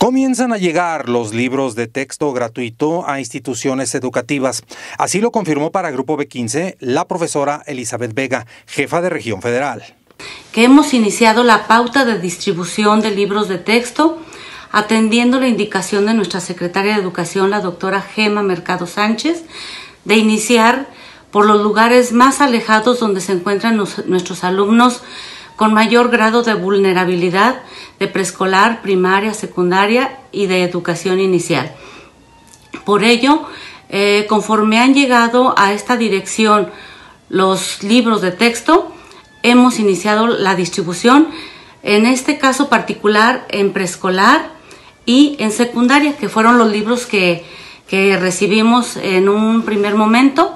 Comienzan a llegar los libros de texto gratuito a instituciones educativas. Así lo confirmó para Grupo B15 la profesora Elizabeth Vega, jefa de región federal. Que hemos iniciado la pauta de distribución de libros de texto atendiendo la indicación de nuestra secretaria de Educación, la doctora Gema Mercado Sánchez, de iniciar por los lugares más alejados donde se encuentran nuestros alumnos con mayor grado de vulnerabilidad de preescolar, primaria, secundaria y de educación inicial. Por ello, eh, conforme han llegado a esta dirección los libros de texto, hemos iniciado la distribución, en este caso particular en preescolar y en secundaria, que fueron los libros que, recibimos en un primer momento.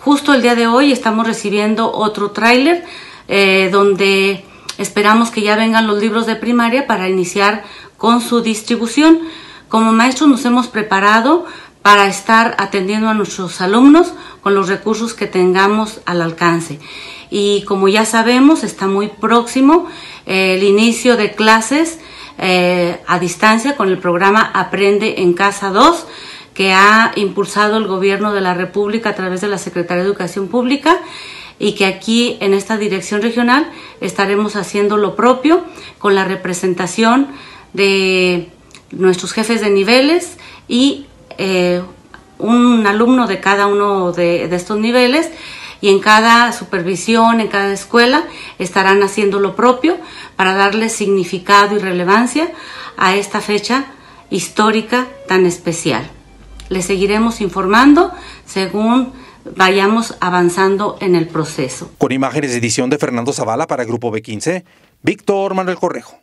Justo el día de hoy estamos recibiendo otro tráiler eh, donde esperamos que ya vengan los libros de primaria para iniciar con su distribución. Como maestros nos hemos preparado para estar atendiendo a nuestros alumnos con los recursos que tengamos al alcance. Y como ya sabemos, está muy próximo eh, el inicio de clases eh, a distancia con el programa Aprende en Casa 2 que ha impulsado el gobierno de la República a través de la Secretaría de Educación Pública y que aquí en esta dirección regional estaremos haciendo lo propio con la representación de nuestros jefes de niveles y eh, un alumno de cada uno de, estos niveles y en cada supervisión, en cada escuela, estarán haciendo lo propio para darle significado y relevancia a esta fecha histórica tan especial. Les seguiremos informando según vayamos avanzando en el proceso. Con imágenes de edición de Fernando Zavala para Grupo B15, Víctor Manuel Correjo.